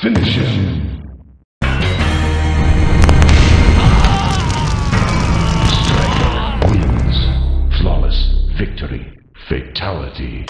Finish him. Striker wins. Flawless victory. Fatality.